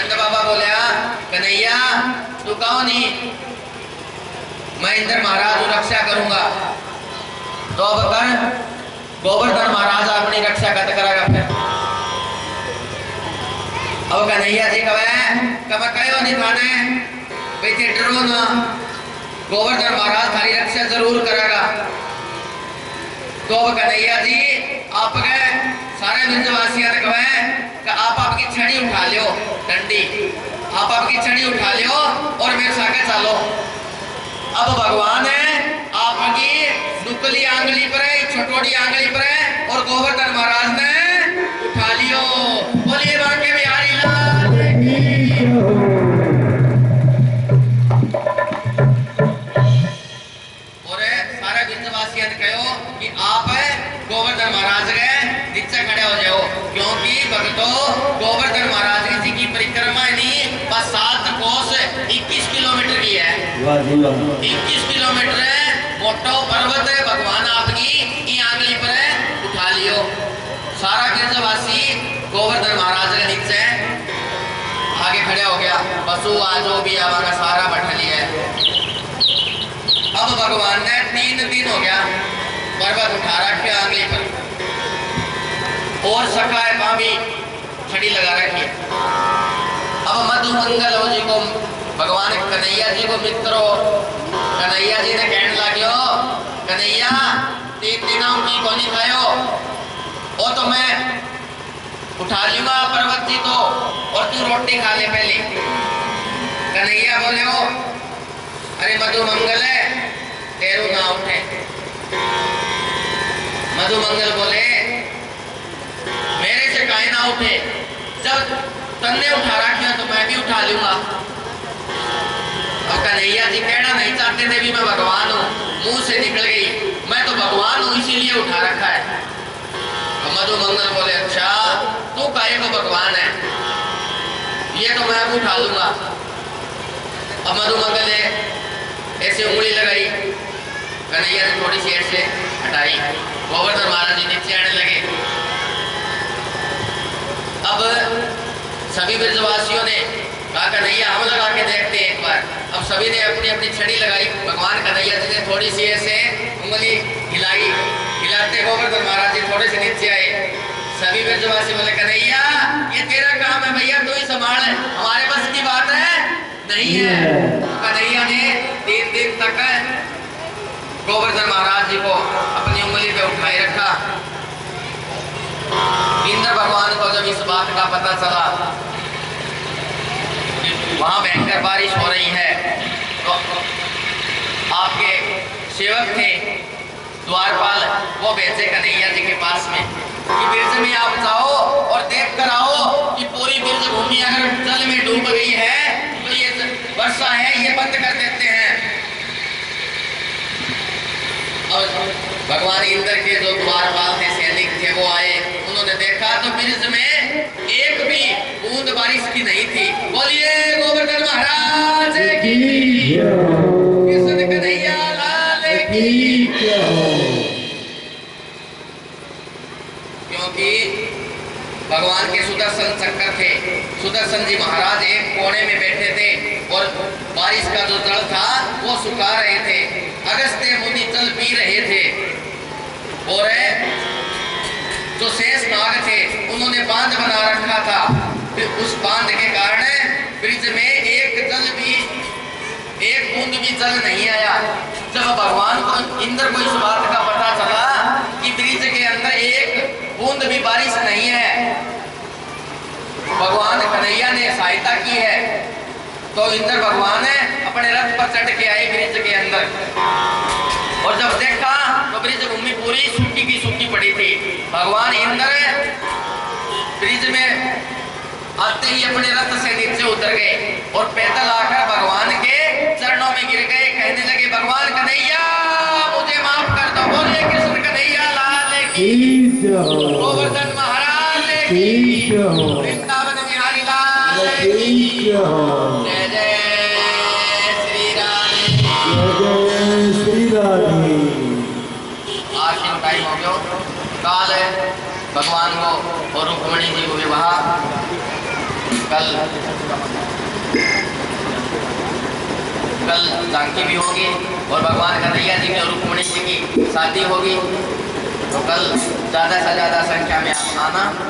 नंद बाबा बोलिया कन्हैया, तू कहो नहीं मैं इंद्र महाराज रक्षा करूँगा। तो अब कर गोवर्धन महाराज अपनी रक्षा कत करेगा फिर। अब कन्हैया जी कहे, कब कहो नहीं थाने बेटे डरो ना। गोवर्धन महाराज थारी रक्षा ज़रूर करेगा तो कन्हैया जी। आप गए, सारे ब्रजवासियों ने कहे कि आप आपकी छड़ी उठा लियो, डंडी। आप आपकी छड़ी उठा लियो और मेरे साथ चलो। अब भगवान है, आपकी नुकली आंगली पर है छोटोड़ी आंगली पर है और गोवर्धन महाराज ने हो जाओ। क्योंकि भक्तो गोवर्धन महाराज जी की परिक्रमा नहीं बस सात कोस 21 किलोमीटर की है। वाह 21 किलोमीटर है मोटो पर्वत है भगवान आपकी ये आंगली पर है उठा लियो। सारा गिरजवासी गोवर्धन महाराज के नीचे आगे खड़े हो गया। पशु आजो भी हमारा सारा बैठ लिया है। अब भगवान ने तीन दिन हो गया पर्वत उठा रखे आंगली पर। और सखा है पावी छड़ी लगा रखी है। अब मधु मंगल हो जी को भगवान कन्हैया जी को मित्रो, कन्हैया जी ने कहने लगे कन्हैया, तीन दिनों की कोनी खायो? वो तो मैं उठा लूँगा पर्वत जी तो और तू रोटी खा ले पहले। कन्हैया बोले हो अरे मधु मंगल है, तेरू ना उठे। मधु मंगल बोले मेरे से काहे ना उठे। जब तन्ने उठा रखा तो मैं भी उठा लूँगा। अब कन्हैया जी कहना नहीं चाहते थे भी मैं भगवान हूँ, मुँह से निकल गई। मैं तो भगवान हूँ, इसीलिए उठा रखा है। मधु मंगल बोले अच्छा तू काहे को भगवान है? ये तो मैं अब उठा लूँगा। अब मधु मंगल ने ऐसे उंगली लगाई। कन्हैया ने थोड़ी सी ऐसे हटाई। गोवर्धन महाराज जी नीचे आने लगे। अब सभी ब्रजवासियों ने कहा कन्हैया हम लगा के देखते हैं एक बार। अब सभी ने अपनी अपनी छड़ी लगाई। भगवान कन्हैया जी ने थोड़ी सी ऐसे उंगली हिलाई हिलाते गोवर्धन महाराज जी थोड़े से नीचे आए। सभी ब्रजवासी बोले कन्हैया ये तेरा काम है भैया तू ही संभाल। हमारे बस की बात है? नहीं है। कन्हैया ने तीन दिन तक गोवर्धन महाराज जी को अपनी उंगली पे उठाए रखा। इंद्र भगवान को जब इस बात का पता चला, वहाँ भयंकर बारिश हो रही है तो आपके सेवक थे द्वारपाल, वो बेचे कन्हैया जी के पास में, कि ब्रज में आप जाओ और देख कर आओ कि पूरी ब्रज भूमि अगर जल में डूब गई है तो ये वर्षा है, ये बंद कर देते हैं। और भगवान इंद्र के जो द्वारपाल थे सैनिक थे वो आए। उन्होंने देखा तो ब्रिज में एक भी बूंद बारिश की नहीं थी। बोलिए गोवर्धन महाराज की। कृष्ण कन्हैया लाल की क्योंकि भगवान के सुदर्शन चक्कर थे। सुदर्शन जी महाराज एक कोने में बैठे थे और बारिश का जो जल था, वो सुखा रहे थे। अगस्त्य मुनि जल पी रहे थे। और जो शेष नाग थे, उन्होंने बाँध बना रखा था। फिर उस बाँध के कारण ब्रिज में एक जल भी, एक बूंद भी जल नहीं आया। जब भगवान को इंद्र को इस बात का पता चला कि ब्रिज के अंदर एक बूंद भी बारिश नहीं है भगवान कन्हैया ने सहायता की है। तो इंद्र भगवान है अपने रथ पर चढ़ के आए ब्रिज के अंदर। और जब देखा तो ब्रिज भूमि पूरी सूखी की सूखी पड़ी थी। भगवान इंद्र ब्रिज में आते ही अपने रथ से नीचे उतर गए और पैदल आकर भगवान के चरणों में गिर गए। कहने लगे भगवान कन्हैया मुझे माफ़ कर दो। बोले कृष्ण कन्हैया लाल गोवर्धन टाइम हो गयो काल भगवान को और रुक्मणी जी को विवाह कल कल जानकी भी होगी और भगवान कन्हैया जी की और रुक्मणी जी की शादी होगी तो कल ज़्यादा से ज़्यादा संख्या में आप आना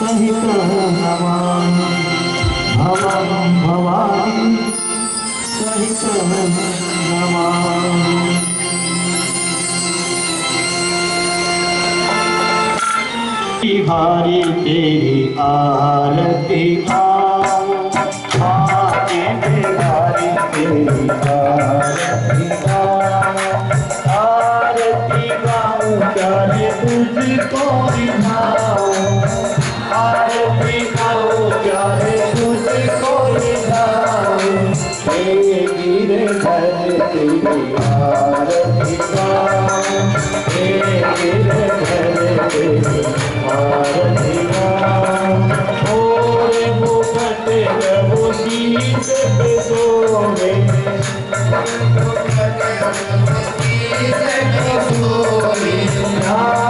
सहित नमामि भवम भवानी सहित नमामि बिहारी तेरी आरती आके बिहारी तेरी आरती आरती गाऊं हे गिरधर तेरी आरती हे गिरधर तेरी आरती और मुकुट रघु शीश पे सोवे नारी बंसी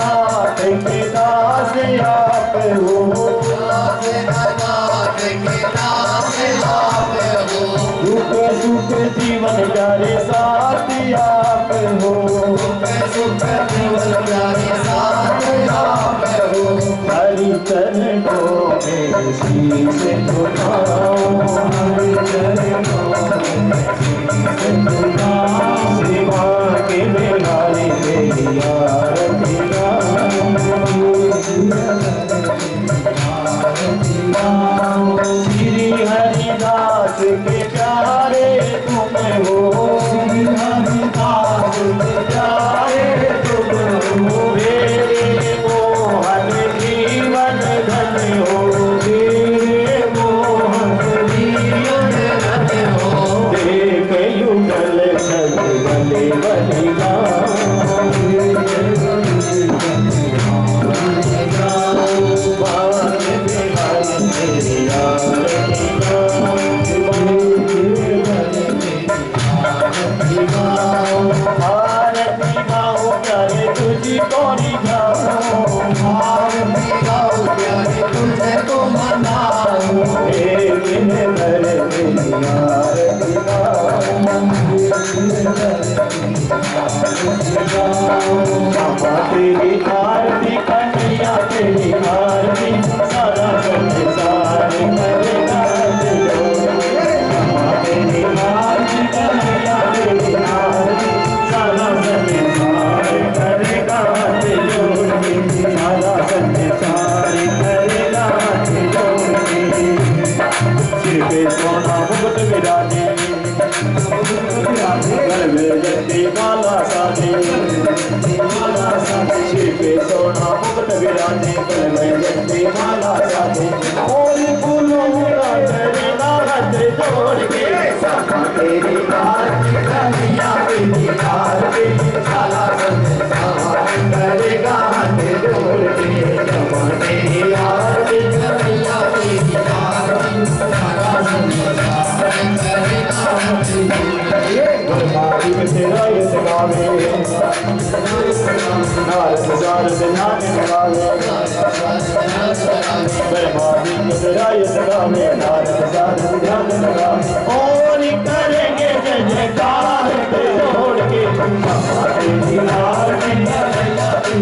Hari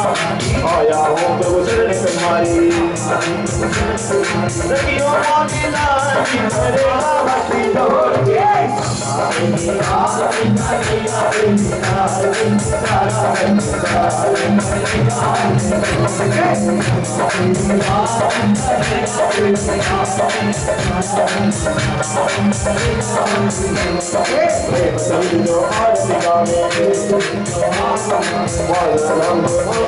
Oh yeah, I hope there was innocent money. Let me know what you like. Let me know what you don't get. Why the number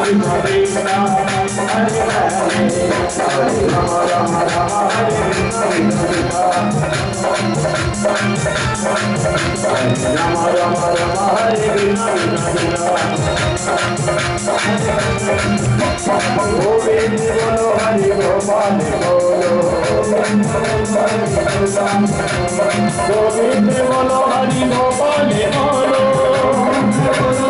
Go be the one who has the power to hold on.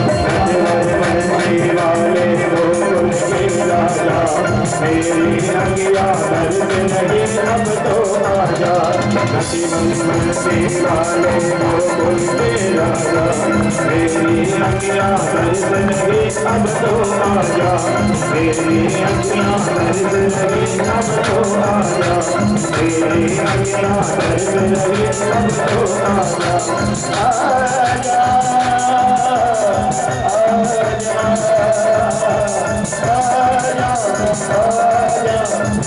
मेरी रंगिया दर्द नहीं अब तो आजा नसी मंगल से वाले गोकुल के राजा मेरी रंगिया दर्द नहीं अब तो आजा मेरी रंगिया दर्द नहीं अब तो आजा मेरी रंगिया दर्द नहीं अब तो आजा कृष्ण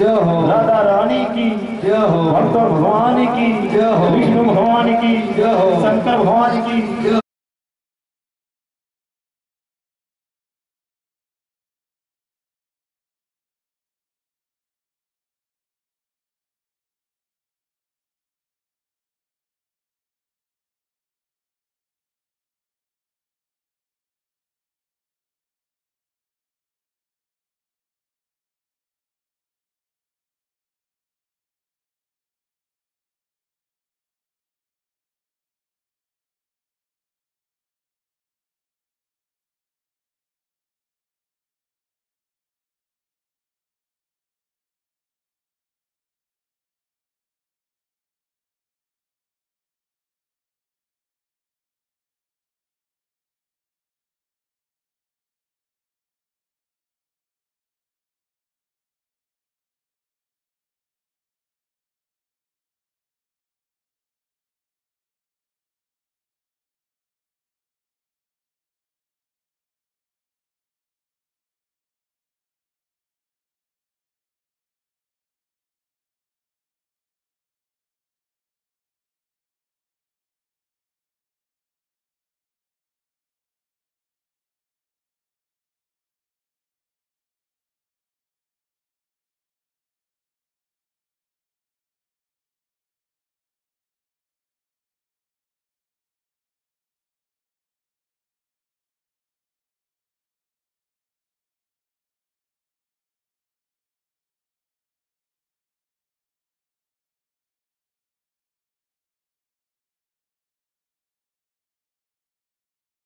राधा रानी की जय हो भक्त भगवान की जय हो। विष्णु भगवान की जय हो। शंकर भगवान की जय